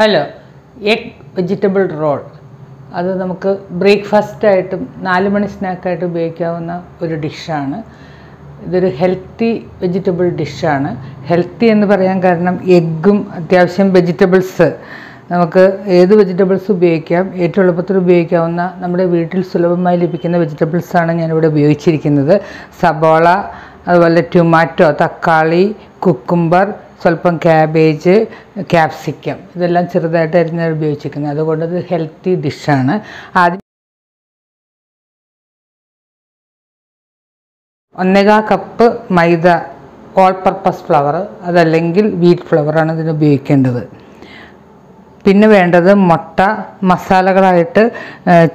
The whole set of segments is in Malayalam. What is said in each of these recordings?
Hello egg vegetable role. അത് നമുക്ക് ബ്രേക്ക്ഫാസ്റ്റായിട്ടും നാല് മണി സ്നാക്കായിട്ട് ഉപയോഗിക്കാവുന്ന ഒരു ഡിഷാണ്. ഇതൊരു ഹെൽത്തി വെജിറ്റബിൾ ഡിഷാണ്. ഹെൽത്തി എന്ന് പറയാൻ കാരണം എഗ്ഗും അത്യാവശ്യം വെജിറ്റബിൾസ്. നമുക്ക് ഏത് വെജിറ്റബിൾസ് ഉപയോഗിക്കാം? ഏറ്റവും എളുപ്പത്തിൽ ഉപയോഗിക്കാവുന്ന നമ്മുടെ വീട്ടിൽ സുലഭമായി ലഭിക്കുന്ന വെജിറ്റബിൾസാണ് ഞാനിവിടെ ഉപയോഗിച്ചിരിക്കുന്നത്. സബോള അതുപോലെ ടൊമാറ്റോ തക്കാളി കുക്കുംബർ സ്വല്പം ക്യാബേജ് ക്യാപ്സിക്കം ഇതെല്ലാം ചെറുതായിട്ട് അരിഞ്ഞാണ് ഉപയോഗിച്ചിരിക്കുന്നത്. അതുകൊണ്ട് ഇത് ഹെൽത്തി ഡിഷാണ് ആദ്യം ഒന്നേകാ cup maida all purpose flour അതല്ലെങ്കിൽ വീറ്റ് ഫ്ലവറാണ് ഇതിന് ഉപയോഗിക്കേണ്ടത്. പിന്നെ വേണ്ടത് മുട്ട മസാലകളായിട്ട്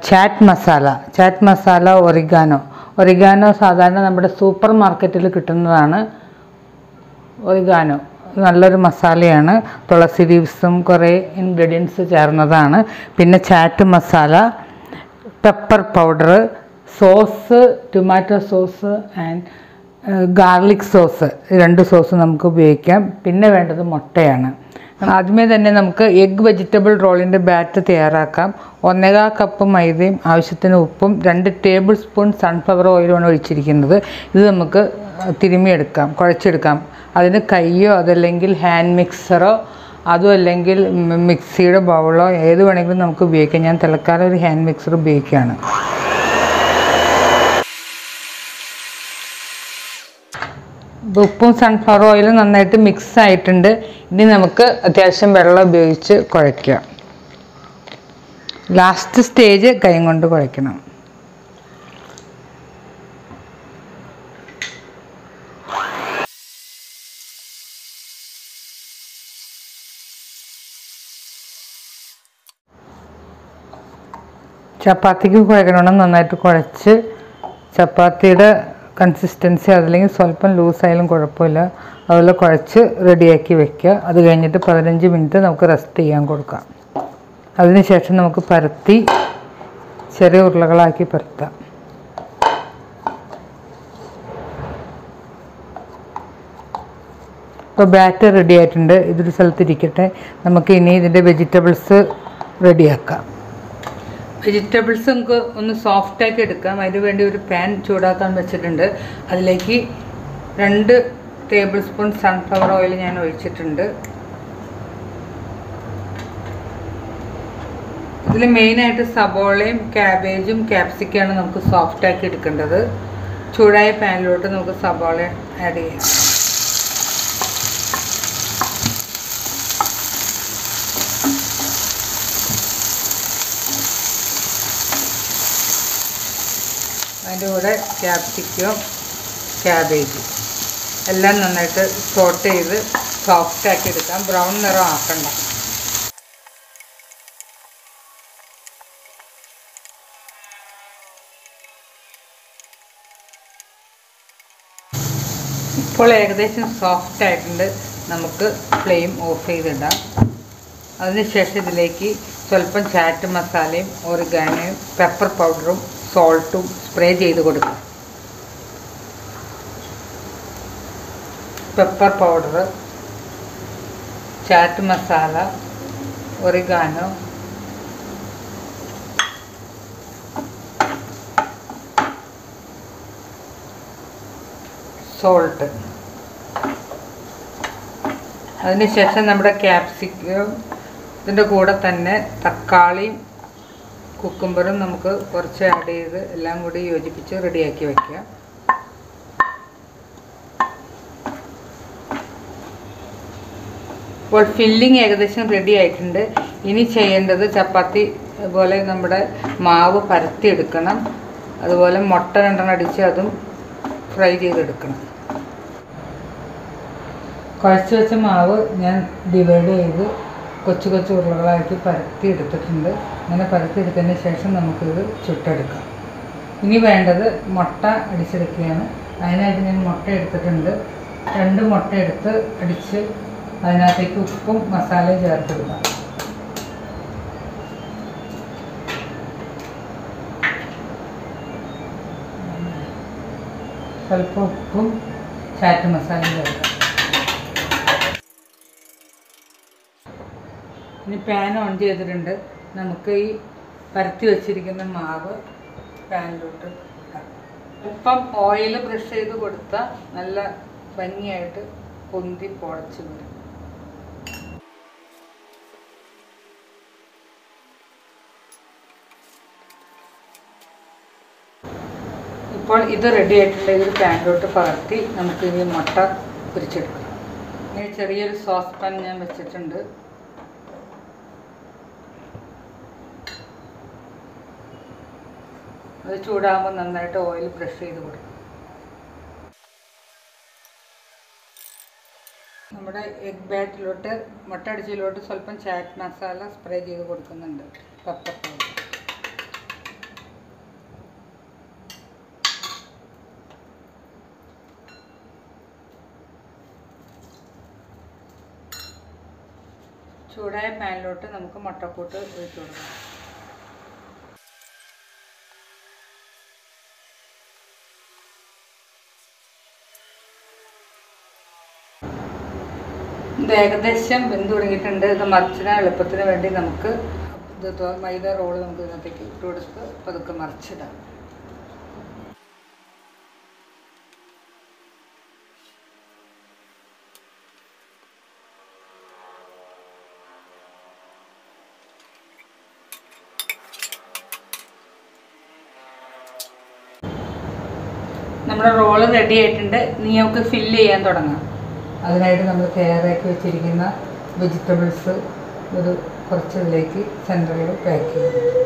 ചാറ്റ് മസാല ചാറ്റ് മസാല ഒറിഗാനോ ഒറിഗാനോ സാധാരണ നമ്മുടെ സൂപ്പർ മാർക്കറ്റിൽ കിട്ടുന്നതാണ് ഒറിഗാനോ നല്ലൊരു മസാലയാണ്. തുളസി ലീവ്സും കുറേ ഇൻഗ്രീഡിയൻസ് ചേർന്നതാണ്. പിന്നെ chaat masala pepper powder sauce tomato sauce and garlic sauce രണ്ട് സോസ് നമുക്ക് ഉപയോഗിക്കാം. പിന്നെ വേണ്ടത് മുട്ടയാണ്. ആദ്യമേ തന്നെ നമുക്ക് എഗ് വെജിറ്റബിൾ റോളിന്റെ ബാറ്റ് തയ്യാറാക്കാം. ഒന്നേകാ കപ്പ് മൈദയും ആവശ്യത്തിന് ഉപ്പും രണ്ട് ടേബിൾ സ്പൂൺ സൺഫ്ലവർ ഓയിലുമാണ് ഒഴിച്ചിരിക്കുന്നത്. ഇത് നമുക്ക് തിരുമിയെടുക്കാം കുഴച്ചെടുക്കാം. അതിന് കൈയോ അതല്ലെങ്കിൽ ഹാൻഡ് മിക്സറോ അതും അല്ലെങ്കിൽ മിക്സിയുടെ ബൗളോ ഏത് വേണമെങ്കിലും നമുക്ക് ഉപയോഗിക്കാം. ഞാൻ തൽക്കാലം ഒരു ഹാൻഡ് മിക്സർ ഉപയോഗിക്കുകയാണ്. ഉപ്പും സൺഫ്ലവർ ഓയിലും നന്നായിട്ട് മിക്സ് ആയിട്ടുണ്ട്. ഇനി നമുക്ക് അത്യാവശ്യം വെള്ളം ഉപയോഗിച്ച് കുഴയ്ക്കുക ലാസ്റ്റ് സ്റ്റേജ് കൈ കൊണ്ട് കുഴയ്ക്കണം. ചപ്പാത്തിക്ക് കുഴക്കണമെന്ന് നന്നായിട്ട് കുഴച്ച് ചപ്പാത്തിയുടെ കൺസിസ്റ്റൻസി അതല്ലെങ്കിൽ സ്വല്പം ലൂസായാലും കുഴപ്പമില്ല. അതുപോലെ കുഴച്ച് റെഡിയാക്കി വെക്കുക. അത് കഴിഞ്ഞിട്ട് പതിനഞ്ച് മിനിറ്റ് നമുക്ക് റെസ്റ്റ് ചെയ്യാൻ കൊടുക്കാം. അതിനുശേഷം നമുക്ക് പരത്തി ചെറിയ ഉരുളകളാക്കി പരത്താം. ഇപ്പോൾ ബാറ്റർ റെഡി ആയിട്ടുണ്ട്. ഇതൊരു സ്ഥലത്ത് ഇരിക്കട്ടെ. നമുക്ക് ഇനി ഇതിന്റെ വെജിറ്റബിൾസ് റെഡിയാക്കാം വെജിറ്റബിൾസ് നമുക്ക് ഒന്ന് സോഫ്റ്റാക്കി എടുക്കാം. അതിന് വേണ്ടി ഒരു പാൻ ചൂടാക്കാൻ വെച്ചിട്ടുണ്ട്. അതിലേക്ക് രണ്ട് ടേബിൾ സ്പൂൺ സൺഫ്ലവർ ഓയിൽ ഞാൻ ഒഴിച്ചിട്ടുണ്ട്. ഇതിൽ മെയിനായിട്ട് സബോളയും ക്യാബേജും ക്യാപ്സിക്കാണ് നമുക്ക് സോഫ്റ്റാക്കി എടുക്കേണ്ടത്. ചൂടായ പാനിലോട്ട് നമുക്ക് സബോള ആഡ് ചെയ്യാം. അതിന്റെ കൂടെ ക്യാപ്സിക്കം ക്യാബേജ് എല്ലാം നന്നായിട്ട് സോട്ട് ചെയ്ത് സോഫ്റ്റ് ആക്കി എടുക്കാം. ബ്രൗൺ നിറം ആക്കണ്ട. ഇപ്പോൾ ഏകദേശം സോഫ്റ്റ് ആയിട്ടുണ്ട്. നമുക്ക് ഫ്ലെയിം ഓഫ് ചെയ്തിടാം. അതിനുശേഷം ഇതിലേക്ക് സ്വല്പം ചാറ്റ് മസാലയും ഓറിഗാനയും പെപ്പർ പൗഡറും സോൾട്ടും സ്പ്രേ ചെയ്ത് കൊടുക്കുക pepper powder chaat masala oregano salt അതിനുശേഷം നമ്മുടെ ക്യാപ്സിക്കം ഇതിന്റെ കൂടെ തന്നെ തക്കാളിയും കുക്കുംബറും നമുക്ക് കുറച്ച് ആഡ് ചെയ്ത് എല്ലാം കൂടി യോജിപ്പിച്ച് റെഡിയാക്കി വയ്ക്കുക ഇപ്പോൾ ഫില്ലിങ് ഏകദേശം റെഡി ആയിട്ടുണ്ട്. ഇനി ചെയ്യേണ്ടത് ചപ്പാത്തി പോലെ നമ്മുടെ മാവ് പരത്തി എടുക്കണം അതുപോലെ മുട്ട രണ്ടെണ്ണം അടിച്ച് അതും ഫ്രൈ ചെയ്തെടുക്കണം. കുഴച്ച് വെച്ച മാവ് ഞാൻ ഡിവൈഡ് ചെയ്ത് കൊച്ചു കൊച്ചു ഉരുളകളാക്കി പരത്തി എടുത്തിട്ടുണ്ട് അങ്ങനെ പരത്തി എടുത്തതിന് ശേഷം നമുക്കിത് ചുട്ടെടുക്കാം. ഇനി വേണ്ടത് മുട്ട അടിച്ചെടുക്കുകയാണ്. അതിനായിട്ട് ഞാൻ മുട്ട എടുത്തിട്ടുണ്ട്. രണ്ട് മുട്ട എടുത്ത് അടിച്ച് അതിനകത്തേക്ക് ഉപ്പും മസാലയും ചേർത്തെടുക്കാം സ്വല്പം ഉപ്പും ചാറ്റ് മസാലയും ചേർക്കാം ഇനി പാൻ ഓൺ ചെയ്തിട്ടുണ്ട്. നമുക്ക് ഈ പരത്തി വെച്ചിരിക്കുന്ന മാവ് പാനിലോട്ട് ഇപ്പം ഓയിൽ ബ്രഷ് ചെയ്ത് കൊടുത്ത നല്ല ഭംഗിയായിട്ട് പൊന്തി പൊളച്ച് വരും. ഇപ്പോൾ ഇത് റെഡി ആയിട്ടുള്ള പാനിലോട്ട് പകർത്തി നമുക്ക് ഇനി മുട്ട പൊരിച്ചെടുക്കാം. ഇനി ചെറിയൊരു സോസ് പാൻ ഞാൻ വെച്ചിട്ടുണ്ട്. അത് ചൂടാകുമ്പോൾ നന്നായിട്ട് ഓയിൽ ബ്രഷ് ചെയ്ത് കൊടുക്കും. നമ്മുടെ എഗ് ബാറ്റിലോട്ട് മുട്ട അടിച്ചിലോട്ട് സ്വല്പം ചാറ്റ് മസാല സ്പ്രേ ചെയ്ത് കൊടുക്കുന്നുണ്ട്. പെപ്പർ ചൂടായ പാനിലോട്ട് നമുക്ക് മുട്ടക്കൂട്ട് ഒഴിച്ചു കൊടുക്കാം. ഏകദേശം വെന്ത് തുടങ്ങിയിട്ടുണ്ട്. ഇത് മറിച്ചിടാൻ എളുപ്പത്തിന് വേണ്ടി നമുക്ക് ഇത് മൈദ റോൾ നമുക്ക് ഇതിനകത്തേക്ക് ഇട്ട് കൊടുത്ത് പതുക്കെ മറിച്ചിടാം. നമ്മുടെ റോൾ റെഡി ആയിട്ടുണ്ട്. നീ നമുക്ക് ഫില്ല് ചെയ്യാൻ തുടങ്ങാം. അതിനായിട്ട് നമ്മൾ തയ്യാറാക്കി വെച്ചിരിക്കുന്ന വെജിറ്റബിൾസ് ഒരു കുറച്ചതിലേക്ക് സെന്ററിൽ പാക്ക് ചെയ്യും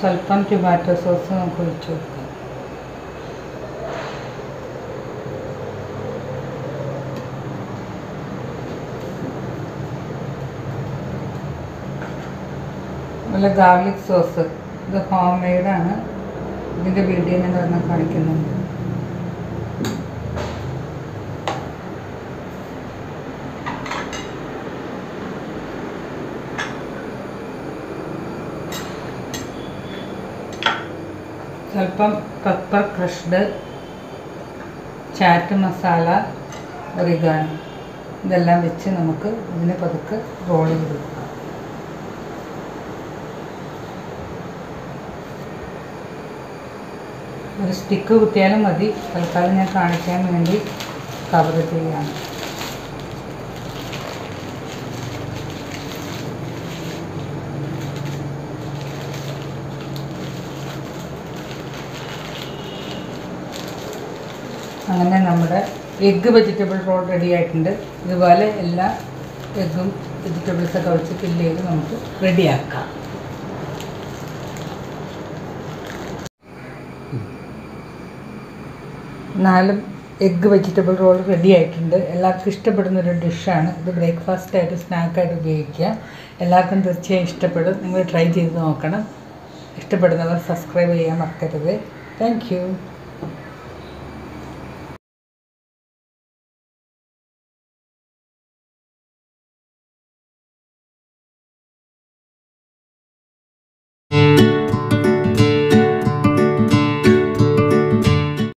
സ്വല്പം ടൊമാറ്റോ സോസ് നമുക്ക് ഒഴിച്ചു നല്ല ഗാർലിക് സോസ് ഇത് ഹോം മെയ്ഡാണ് ഇതിന്റെ വീഡിയോ ഞാൻ ഒരെണ്ണം കാണിക്കുന്നുണ്ട്. സ്വല്പം pepper crushed chaat masala oregano ഇതെല്ലാം വെച്ച് നമുക്ക് ഇതിനെ പതുക്കെ റോൾ ചെയ്ത് കൊടുക്കാം ഒരു സ്റ്റിക്ക് കുത്തിയാലും മതി. തൽക്കാലം ഞാൻ കാണിക്കാൻ വേണ്ടി കവർ ചെയ്യാണ് അങ്ങനെ നമ്മുടെ എഗ്ഗ് വെജിറ്റബിൾ റോൾ റെഡി ആയിട്ടുണ്ട്. ഇതുപോലെ എല്ലാ എഗ്ഗും വെജിറ്റബിൾസൊക്കെ വെച്ച് ഫില്ല് ചെയ്ത് നമുക്ക് റെഡിയാക്കാം നാലും എഗ്ഗ് വെജിറ്റബിൾ റോൾ റെഡി ആയിട്ടുണ്ട്. എല്ലാവർക്കും ഇഷ്ടപ്പെടുന്ന ഒരു ഡിഷാണ്. ഇത് ബ്രേക്ക്ഫാസ്റ്റ് ആയിട്ട് സ്നാക്കായിട്ട് ഉപയോഗിക്കുക. എല്ലാവർക്കും തീർച്ചയായും ഇഷ്ടപ്പെടും. നിങ്ങൾ ട്രൈ ചെയ്ത് നോക്കണം. ഇഷ്ടപ്പെടുന്നവർ സബ്സ്ക്രൈബ് ചെയ്യാൻ മറക്കരുത്. താങ്ക്